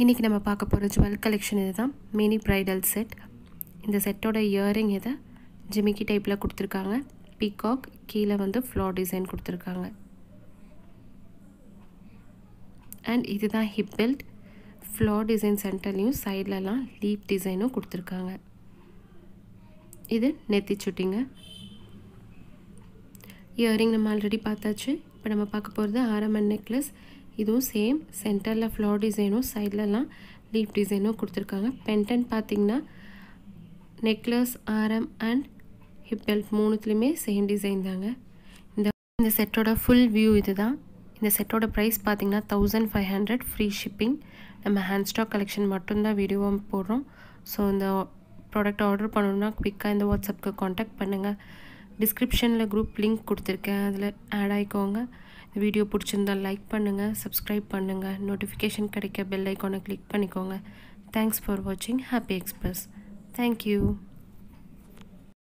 இன்றைக்கி நம்ம பார்க்க போகிற ஜுவல் கலெக்ஷன் இது தான் மினி ப்ரைடல் செட் இந்த செட்டோட இயரிங் இதை ஜிமிக்கி டைப்பில் கொடுத்துருக்காங்க. பீகாக் கீழே வந்து ஃப்ளார் டிசைன் கொடுத்துருக்காங்க. அண்ட் இதுதான் ஹிப் பெல்ட் ஃப்ளார் டிசைன் சென்டர்லேயும் சைட்லலாம் லீப் டிசைனும் கொடுத்துருக்காங்க. இது நெத்தி சுட்டிங்க. இயரிங் நம்ம ஆல்ரெடி பார்த்தாச்சு. இப்போ நம்ம பார்க்க போகிறது ஆரமன் நெக்லஸ் இதுவும் சேம் சென்டரில் ஃப்ளவர் டிசைனும் சைட்லலாம் லீப் டிசைனும் கொடுத்துருக்காங்க. பென்டன் பார்த்திங்கன்னா நெக்லஸ் ஆரம் அண்ட் ஹிப் பெல்ட் மூணுத்துலேயுமே சேம் டிசைன் தாங்க. இந்த இந்த செட்டோட ஃபுல் வியூ இது தான் இந்த செட்டோட ப்ரைஸ் பார்த்திங்கன்னா thousand five hundred free shipping நம்ம ஹேண்ட் ஸ்டாக் கலெக்ஷன் மட்டும்தான் வீடியோ போடுறோம். ஸோ இந்த ப்ராடக்ட் ஆர்டர் பண்ணணுன்னா குவிக்காக இந்த வாட்ஸ்அப்புக்கு காண்டாக்ட் பண்ணுங்கள் டிஸ்கிரிப்ஷனில் குரூப் லிங்க் கொடுத்துருக்கேன். அதில் ஆட் ஆகிக்கோங்க வீடியோ பிடிச்சிருந்தால் லைக் பண்ணுங்கள் சப்ஸ்கிரைப் பண்ணுங்கள் நோட்டிஃபிகேஷன் கிடைக்க பெல் ஐக்கானை கிளிக் பண்ணிக்கோங்க. தேங்க்ஸ் ஃபார் வாட்சிங் ஹாப்பி எக்ஸ்பிரஸ் தேங்க்யூ